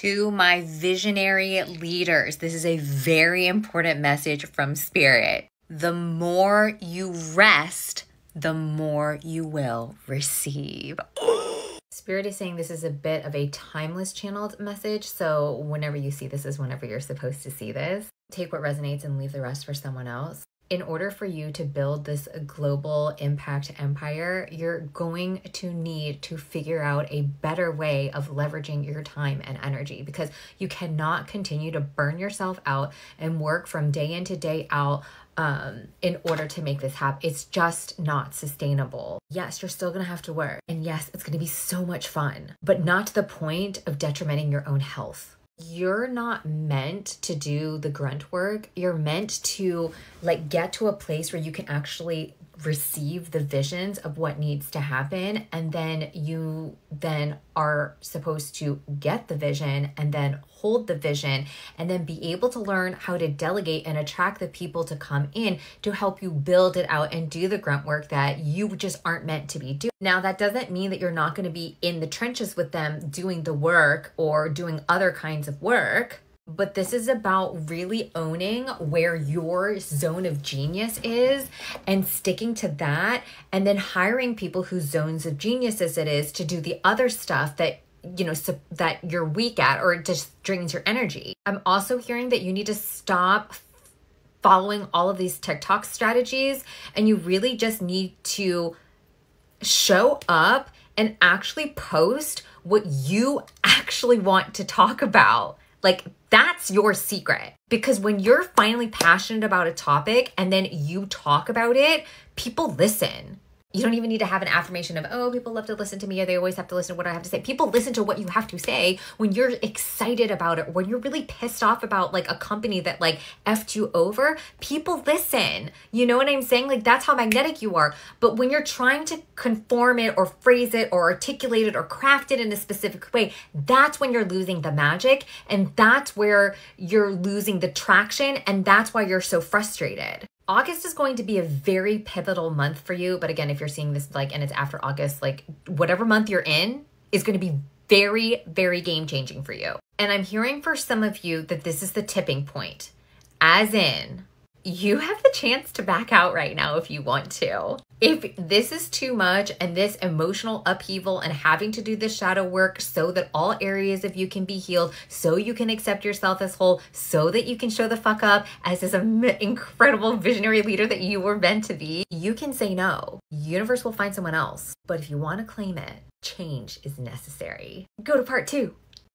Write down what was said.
to my visionary leaders, this is a very important message from Spirit. The more you rest, the more you will receive. Spirit is saying this is a bit of a timeless channeled message. So, whenever you see this, is whenever you're supposed to see this. Take what resonates and leave the rest for someone else in order for you to build this global impact empire, you're going to need to figure out a better way of leveraging your time and energy because you cannot continue to burn yourself out and work from day in to day out um, in order to make this happen. It's just not sustainable. Yes, you're still gonna have to work. And yes, it's gonna be so much fun, but not to the point of detrimenting your own health you're not meant to do the grunt work. You're meant to like get to a place where you can actually receive the visions of what needs to happen and then you then are supposed to get the vision and then hold the vision and then be able to learn how to delegate and attract the people to come in to help you build it out and do the grunt work that you just aren't meant to be doing. Now that doesn't mean that you're not going to be in the trenches with them doing the work or doing other kinds of work but this is about really owning where your zone of genius is and sticking to that and then hiring people whose zones of genius as it is to do the other stuff that you know that you're weak at or just drains your energy. I'm also hearing that you need to stop following all of these tiktok strategies and you really just need to show up and actually post what you actually want to talk about. Like that's your secret. Because when you're finally passionate about a topic and then you talk about it, people listen. You don't even need to have an affirmation of, oh, people love to listen to me or they always have to listen to what I have to say. People listen to what you have to say when you're excited about it, when you're really pissed off about like a company that like effed you over. People listen. You know what I'm saying? Like that's how magnetic you are. But when you're trying to conform it or phrase it or articulate it or craft it in a specific way, that's when you're losing the magic. And that's where you're losing the traction. And that's why you're so frustrated. August is going to be a very pivotal month for you. But again, if you're seeing this like and it's after August, like whatever month you're in is going to be very, very game changing for you. And I'm hearing for some of you that this is the tipping point, as in you have the chance to back out right now if you want to. If this is too much and this emotional upheaval and having to do the shadow work so that all areas of you can be healed, so you can accept yourself as whole, so that you can show the fuck up as this incredible visionary leader that you were meant to be, you can say no. Universe will find someone else. But if you want to claim it, change is necessary. Go to part two.